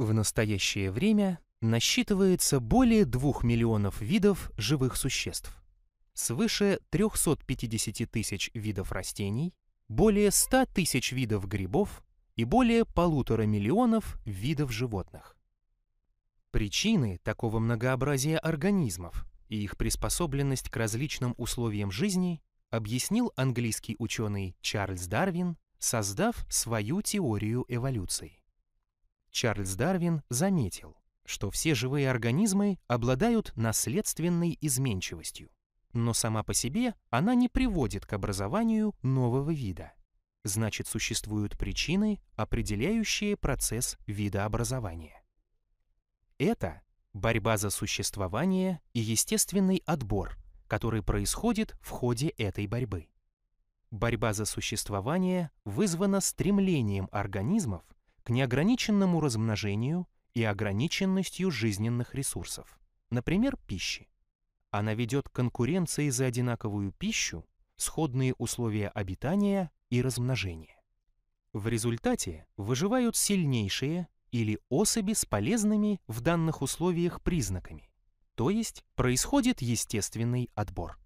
В настоящее время насчитывается более 2 миллионов видов живых существ, свыше 350 тысяч видов растений, более 100 тысяч видов грибов и более полутора миллионов видов животных. Причины такого многообразия организмов и их приспособленность к различным условиям жизни объяснил английский ученый Чарльз Дарвин, создав свою теорию эволюции. Чарльз Дарвин заметил, что все живые организмы обладают наследственной изменчивостью, но сама по себе она не приводит к образованию нового вида. Значит, существуют причины, определяющие процесс видообразования. Это борьба за существование и естественный отбор, который происходит в ходе этой борьбы. Борьба за существование вызвана стремлением организмов к неограниченному размножению и ограниченностью жизненных ресурсов, например, пищи. Она ведет к конкуренции за одинаковую пищу, сходные условия обитания и размножения. В результате выживают сильнейшие или особи с полезными в данных условиях признаками, то есть происходит естественный отбор.